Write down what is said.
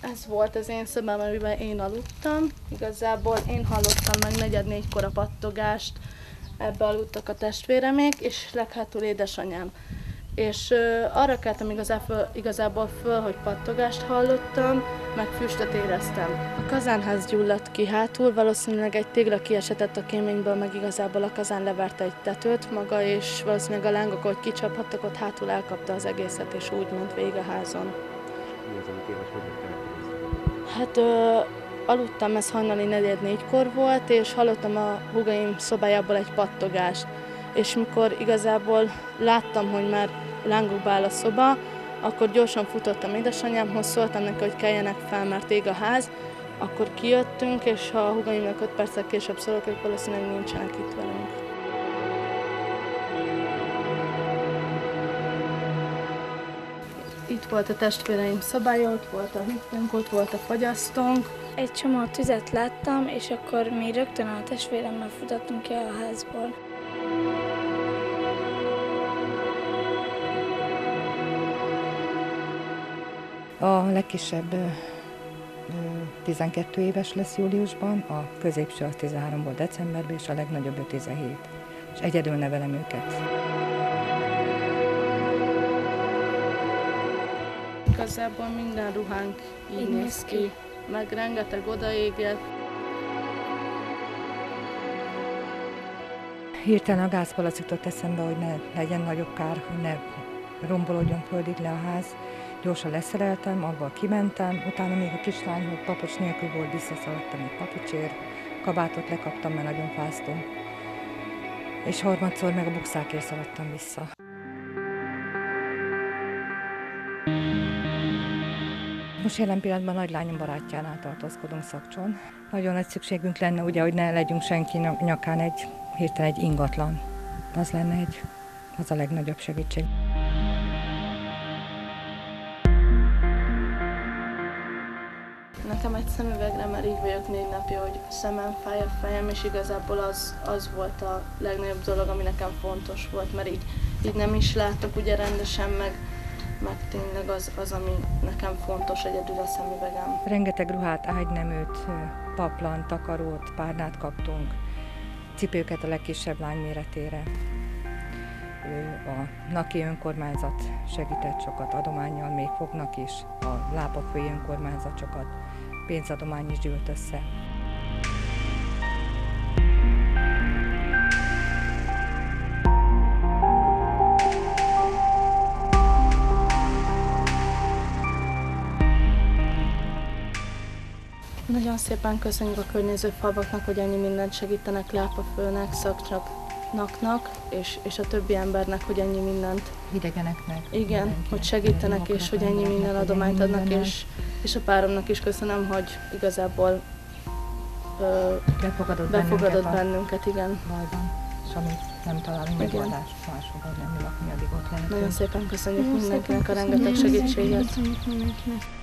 Ez volt az én szobám, amiben én aludtam. Igazából én hallottam meg negyed négykor a pattogást, ebbe aludtak a testvéremék, és leghátul édesanyám. És ö, arra keltem igazából, igazából föl, hogy pattogást hallottam, meg füstöt éreztem. A kazánház gyulladt ki hátul, valószínűleg egy tégla kiesetett a kéményből, meg igazából a kazán leverte egy tetőt maga, és valószínűleg a lángok, hogy kicsaphattak, ott hátul elkapta az egészet, és úgy ment végig a házon. Mi az, amit éves, hogy? Hát ö, aludtam, ez hajnali negyed négykor volt, és hallottam a húgaim szobájából egy pattogást. És mikor igazából láttam, hogy már lángokba áll a szoba, akkor gyorsan futottam édesanyámhoz, szóltam neki, hogy keljenek fel, mert ég a ház. Akkor kijöttünk, és a húgaimnak 5 perccel később szólok, hogy valószínűleg nincsenek itt velünk. Itt volt a testvéreim szobája, ott volt a hűtőnk, ott volt a fagyasztónk, Egy csomó tüzet láttam, és akkor mi rögtön a testvéremmel futottunk ki a házból. A legkisebb ö, ö, 12 éves lesz júliusban, a középső az 13 volt decemberben, és a legnagyobb ő 17. És egyedül nevelem őket. Igazából minden ruhánk így, Így néz ki. ki. Meg rengeteg odaégett. Hirtelen a gázpalac jutott eszembe, hogy ne legyen nagyobb kár, hogy ne rombolódjon földig le a ház. Gyorsan leszereltem, abból kimentem, utána még a kislány, hogy papucs nélkül volt, visszaszaladtam egy papucsért, kabátot lekaptam, mert nagyon fáztam. És harmadszor meg a bukszákért szaladtam vissza. Most jelen pillanatban nagylányom barátjánál tartózkodunk Szakcson. Nagyon nagy szükségünk lenne, ugye, hogy ne legyünk senki ny- nyakán egy, hirtelen egy ingatlan. Az lenne egy, az a legnagyobb segítség. Nekem egy szemüvegre már így vagyok négy napja, hogy szemem fáj a fejem, és igazából az, az volt a legnagyobb dolog, ami nekem fontos volt, mert így, így nem is látok ugye rendesen, meg, meg tényleg az, az, ami nekem fontos egyedül a szemüvegem. Rengeteg ruhát, ágyneműt, paplan, takarót, párnát kaptunk, cipőket a legkisebb lány méretére. Ö, A Naki önkormányzat segített sokat adományjal, még fognak is. A Lápafői önkormányzat sokat pénzadomány is gyűlt össze. Nagyon szépen köszönjük a környező falvaknak, hogy ennyi mindent segítenek Lápafőnek, Szakcsaknak, és, és a többi embernek, hogy ennyi mindent Idegeneknek. Igen, hogy segítenek, és hogy ennyi minden adományt adnak, és, és a páromnak is köszönöm, hogy igazából ö, befogadott, befogadott bennünket bennünket, igen. bajban, és amit nem találunk megoldást máshol, nem mi addig ott lehet. Nagyon szépen köszönjük Nagyon mindenkinek a rengeteg segítséget. Köszönjük mindenkinek.